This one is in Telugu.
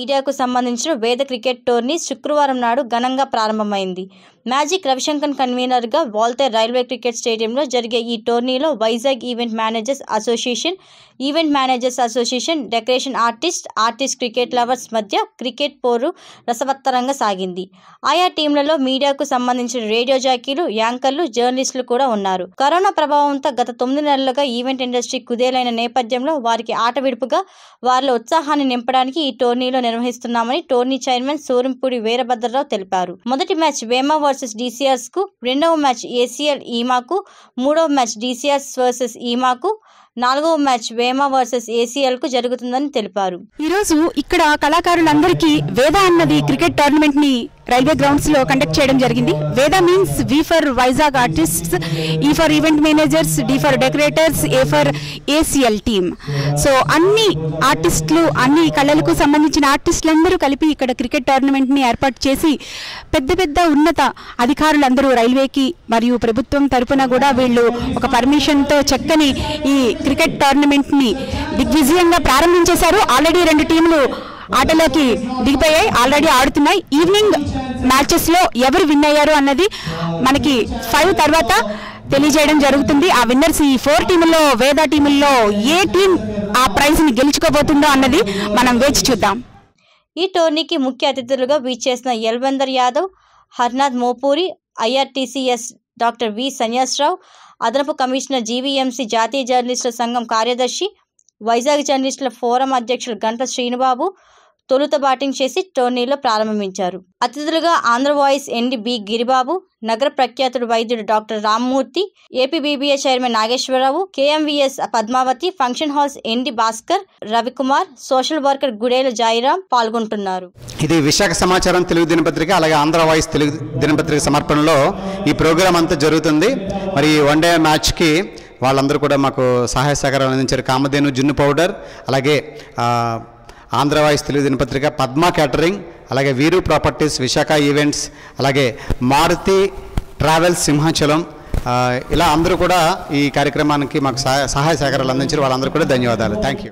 మీడియాకు సంబంధించిన వేద క్రికెట్ టోర్నీ శుక్రవారం నాడు ఘనంగా ప్రారంభమైంది. మ్యాజిక్ రవిశంకర్ కన్వీనర్గా వాల్తేర్ రైల్వే క్రికెట్ స్టేడియంలో జరిగే ఈ టోర్నీలో Vizag event managers association event managers association decoration artist artist cricket lovers మధ్య క్రికెట్ పోరు రసవత్తరంగా సాగింది. ఆయా టీంలలో మీడియాకు సంబంధించిన రేడియో జాకీలు యాంకర్లు జర్నలిస్టులు కూడా ఉన్నారు. కరోనా ప్రభావంతో గత తొమ్మిది నెలలుగా ఈవెంట్ ఇండస్ట్రీ కుదేలైన నేపథ్యంలో వారికి ఆట విడుపుగా వారిలో ఉత్సాహాన్ని నింపడానికి ఈ టోర్నీలో నిర్వహిస్తున్నామని టోర్నీ చైర్మన్ సూరింపూడి వీరభద్రరావు తెలిపారు. మొదటి మ్యాచ్ వేమవ వర్సెస్ డిసిఆర్స్కు రెండవ మ్యాచ్ ఏసీఎల్ ఈమాకు మూడవ మ్యాచ్ డిసిఆర్స్ వర్సెస్ ఈమాకు నాలుగవ మ్యాచ్ వేమా వర్సెస్ ఏసీఎల్కు జరుగుతుందని తెలిపారు. ఈరోజు ఇక్కడ కళాకారులందరికీ వేద అన్నది క్రికెట్ టోర్నమెంట్ని రైల్వే గ్రౌండ్స్లో కండక్ట్ చేయడం జరిగింది. Veda means V for Vizag artists E for event managers D for decorators A for ACL team. So అన్ని ఆర్టిస్టులు అన్ని కళలకు సంబంధించిన ఆర్టిస్టులందరూ కలిపి ఇక్కడ క్రికెట్ టోర్నమెంట్ని ఏర్పాటు చేసి పెద్ద పెద్ద ఉన్నత అధికారులందరూ రైల్వేకి మరియు ప్రభుత్వం తరపున కూడా వీళ్ళు ఒక పర్మిషన్తో చక్కని ఈ క్రికెట్ టోర్నమెంట్ని దిగ్విజయంగా ప్రారంభించేశారు. ఆల్రెడీ రెండు టీంలు ఆటలోకి దిగిపోయాయి ఆల్రెడీ ఆడుతున్నాయి. ఈవినింగ్ మ్యాచెస్లో ఎవరు విన్ అయ్యారు అన్నది మనకి ఫైవ్ తర్వాత తెలియజేయడం జరుగుతుంది. ఆ విన్నర్స్ ఈ ఫోర్ టీముల్లో వేద టీముల్లో ఏ టీం ఆ ప్రైజ్ని గెలుచుకోబోతుందో అన్నది మనం వేచి చూద్దాం. ఈ టోర్నీకి ముఖ్య అతిథులుగా వీచేసిన Yalvandar Yadav Harnath Mopuri IRTCS doctor V Sanyasarao అదనపు కమిషనర్ జీవీఎంసీ జాతీయ జర్నలిస్టుల సంఘం కార్యదర్శి వైజాగ్ జర్నలిస్టుల ఫోరం అధ్యక్షులు గంట శ్రీనుబాబు తొలుత బ్యాటింగ్ చేసి టోర్నీలో ప్రారంభించారు. అతిథులుగా Andhra voice MD B Giribabu నగర ప్రఖ్యాతుడు వైద్యుడు doctor Rammurthy APBBA chairman Nageswararao KMVS Padmavathi function halls MD Bhaskar Ravikumar social worker Gudela Jairam పాల్గొంటున్నారు. ఇది విశాఖ సమాచారం తెలుగు దినపత్రిక అలాగే ఆంధ్ర వాయిస్ తెలుగు దినపత్రిక సమర్పణలో ఈ ప్రోగ్రాం అంతా జరుగుతుంది. మరి వన్ డే మ్యాచ్కి వాళ్ళందరూ కూడా మాకు సహాయ సహకారం అందించారు. కామధేను జున్ను పౌడర్ అలాగే ఆంధ్ర వాయిస్ తెలుగు దినపత్రిక పద్మ క్యాటరింగ్ అలాగే వీరు ప్రాపర్టీస్ విశాఖ ఈవెంట్స్ అలాగే మారుతి ట్రావెల్స్ సింహాచలం ఇలా అందరూ కూడా ఈ కార్యక్రమానికి మాకు సహాయ సహాయ సహకారాలు అందించారు వాళ్ళందరూ కూడా ధన్యవాదాలు. Thank you